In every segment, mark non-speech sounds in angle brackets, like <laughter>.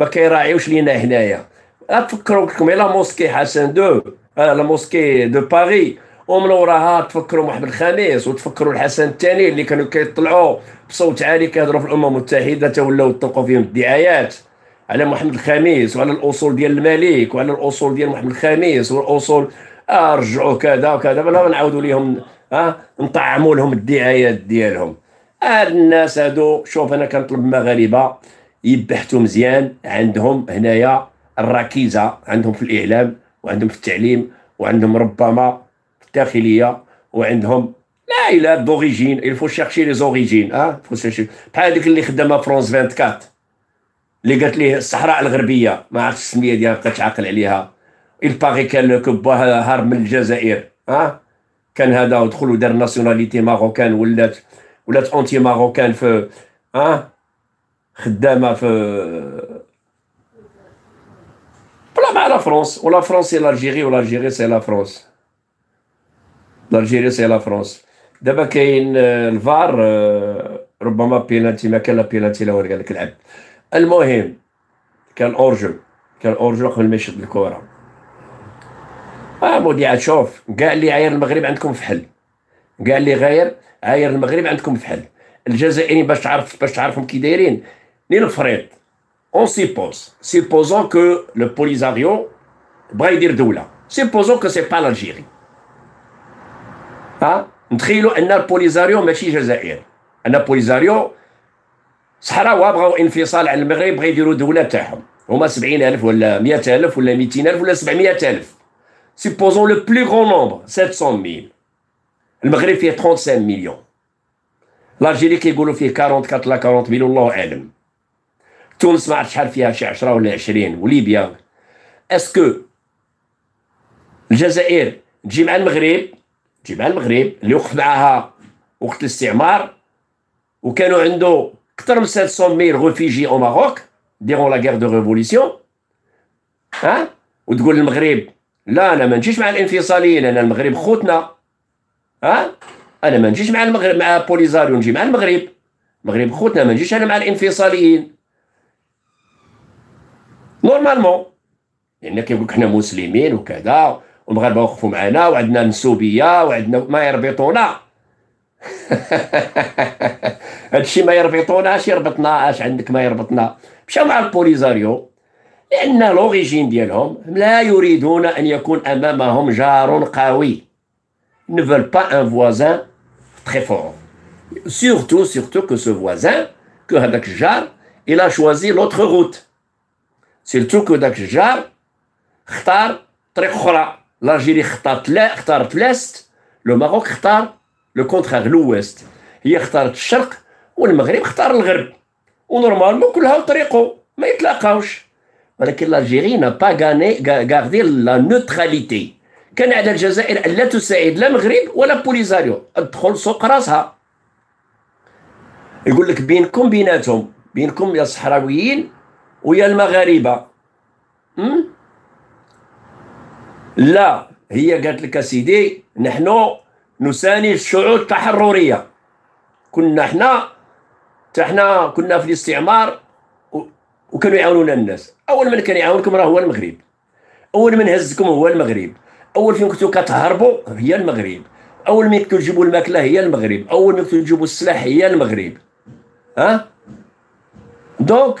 ما كيراعيوش لينا هنايا. تفكروا لكم لا موسكي حسن دو آه لا موسكي دو باري ومن وراها تفكروا محمد الخامس وتفكروا الحسن الثاني اللي كانوا كيطلعوا بصوت عالي كيهضروا في الأمم المتحدة تولاو يطلقوا فيهم الدعايات على محمد الخامس وعلى الأصول ديال الملك وعلى الأصول ديال محمد الخامس والأصول آه رجعوا كذا وكذا. بلا نعاودوا لهم آه نطعموا لهم الدعايات ديالهم. هاد الناس هادو شوف أنا كنطلب المغاربه يبحثوا مزيان عندهم هنايا الركيزه عندهم في الإعلام وعندهم في التعليم وعندهم ربما في الداخلية وعندهم لا الا دوريجين الفو شيرشي لي زوريجين آه؟ بحال هذيك اللي خدامة فرونس 24 اللي قالت ليه الصحراء الغربية. ما عرفتش السمية ديالها بقيت عاقل عليها. الباغي كان كبا هارب من الجزائر آه؟ كان هذا ودخل ودار nationalité marocaine ولات ولات anti-marocain في آه؟ خدامة في بلا مع la France و la France c'est l'Algérie و l'Algérie c'est la France l'Algérie c'est la France دابا كاين الفار ربما بينالتي ما كان la penalty لا قال لعب المهم كان hors-jeu كان hors-jeu قبل ما يشد الكره آه مذيع شوف كاع اللي عاير المغرب عندكم فحل كاع اللي غاير عاير المغرب عندكم فحل الجزائريين باش تعرف باش تعرفهم كي دايرين للفريق اون سيبوز سيبوزون كو لو بوليزاريو بغا يدير دوله سيبوزون كو سي با لالجيري ها نتخيلوا ان البوليزاريو ماشي جزائر ان البوليزاريو صحراء بغاو انفصال على المغرب بغا يديروا دوله تاعهم هما 70000 ولا 100000 ولا 200000 ولا 700000 supposons le plus grand nombre 700 000 المغرب فيه 35 مليون الجيري كيقولوا فيه 40 لا 40 مليون الله اعلم تونس ما عرفت شحال فيها شي 10 ولا 20 وليبيا. اسكو الجزائر تجي مع المغرب؟ تجي مع المغرب اللي وقف معاها وقت الاستعمار وكانوا عنده أكثر من 700 mille réfugiés au Maroc durant la guerre de révolution ها وتقول المغرب لا أنا ما نجيش مع الانفصاليين أنا المغرب خوتنا. ها أنا ما نجيش مع المغرب مع بوليزاريو نجي مع المغرب. المغرب خوتنا ما نجيش أنا مع الانفصاليين. normalement. لأن كيقول لك حنا مسلمين وكذا والمغاربة وقفوا معنا وعندنا نسوبيه وعندنا ما يربطونا. <laughs> هادشي ما يربطونا اش يربطنا اش عندك ما يربطنا. مشاو مع البوليزاريو. لأن لوريجين ديالهم لا يريدون أن يكون أمامهم جار قوي. Veulent pas un voisin très fort. Surtout surtout que ce voisin que هذاك الجار a choisi l'autre route. Surtout que داك الجار اختار طريق أخرى l'Algérie اختارت لا اختارت l'Est le Maroc اختار le contraire l'Ouest هي اختارت الشرق والمغرب اختار الغرب و normalement كلها طريقه ما يتلاقاوش ولكن l'Algérie n'a pas garanti gardé la neutralité كان على الجزائر ان لا تساعد لا المغرب ولا بوليزاريو تدخل سوق راسها يقول لك بينكم بيناتهم بينكم يا الصحراويين ويا المغاربة. لا هي قالت لك سيدي نحن نساند الشعوب التحررية. كنا حنا حنا كنا في الاستعمار وكانوا يعاونونا الناس. أول من كان يعاونكم راه هو المغرب. أول من هزكم هو المغرب. أول فين كنتو كتهربوا هي المغرب. أول ما كنتو تجيبوا الماكلة هي المغرب. أول ما كنتو تجيبوا السلاح هي المغرب. ها؟ دونك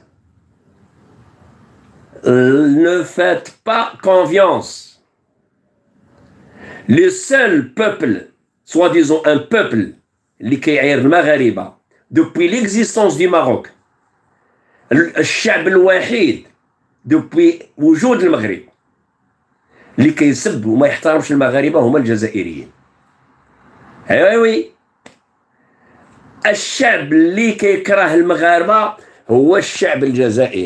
ne faites pas confiance. Le seul peuple, soi-disant un peuple, depuis l'existence du Maroc, الشعب الوحيد دوبوي وجود المغرب اللي كيسب وما يحترمش المغاربه هما الجزائريين ايوي الشعب اللي كيكره المغاربه هو الشعب الجزائري